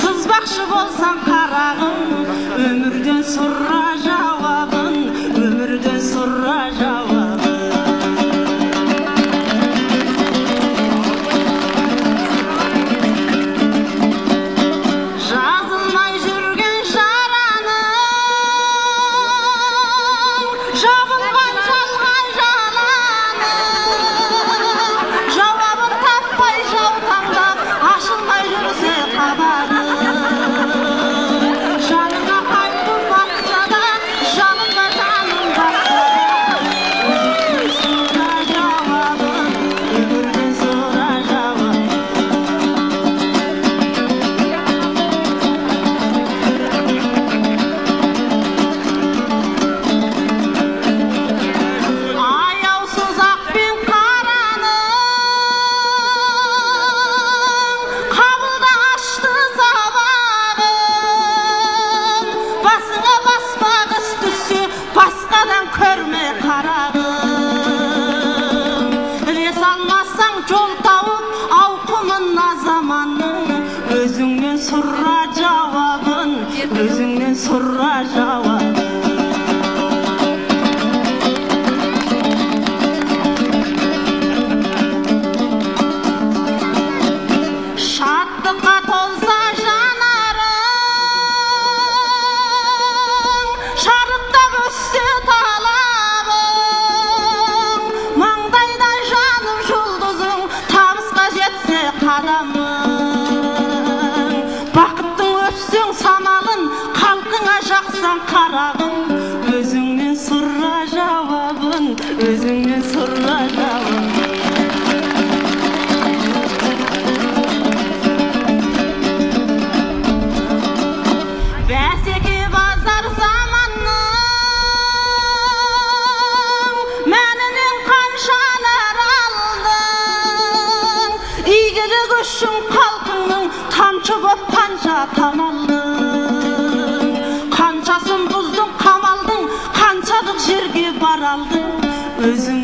сызбақшы болсаң қарағым. Өмірден сұра қарағым іле салмасаң жол тауып ауқымына заманның өзіңнен сұра жауабын өзіңнен сұра жауабын. Шаттыққа толсын қарағым өзіңнен сұра жауабын өзіңнен сұра жауын бәсеке базар заманның мәнінен қаншалар алдың? Игілік үшін халқыңның қамшы боп қанша тан özüm